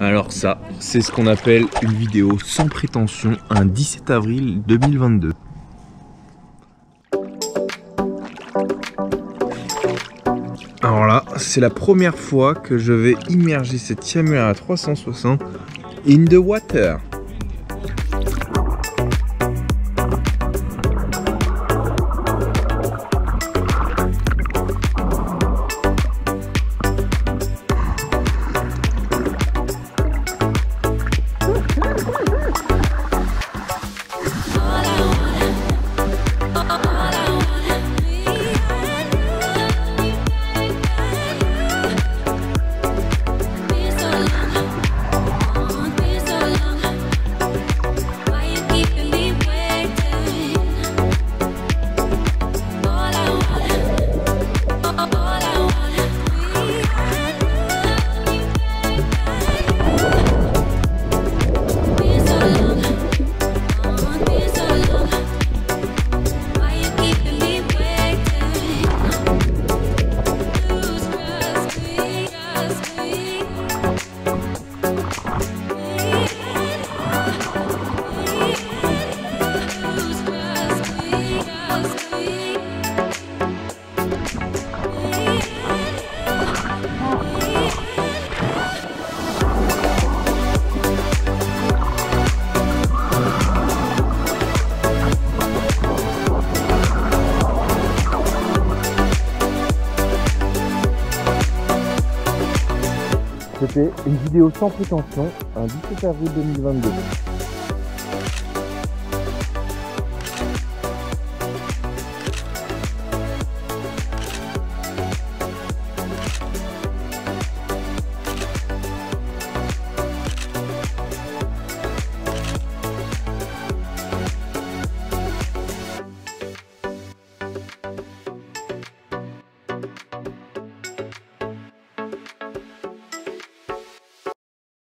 Alors ça, c'est ce qu'on appelle une vidéo sans prétention un 17 avril 2022. Alors là, c'est la première fois que je vais immerger cette caméra 360 in the water. C'était une vidéo sans prétention, un 17 avril 2022.